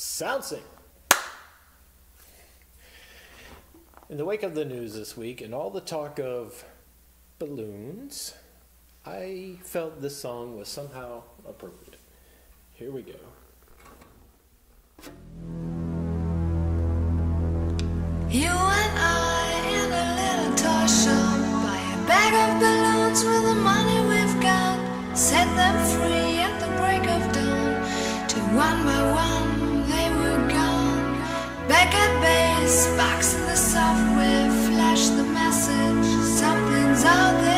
Souncing! In the wake of the news this week and all the talk of balloons, I felt this song was somehow appropriate. Here we go. You and I in a little toy shop Buy a bag of balloons with the money we've got Set them free at the break of dawn To one by one Sparks in the software flash the message. Something's out there.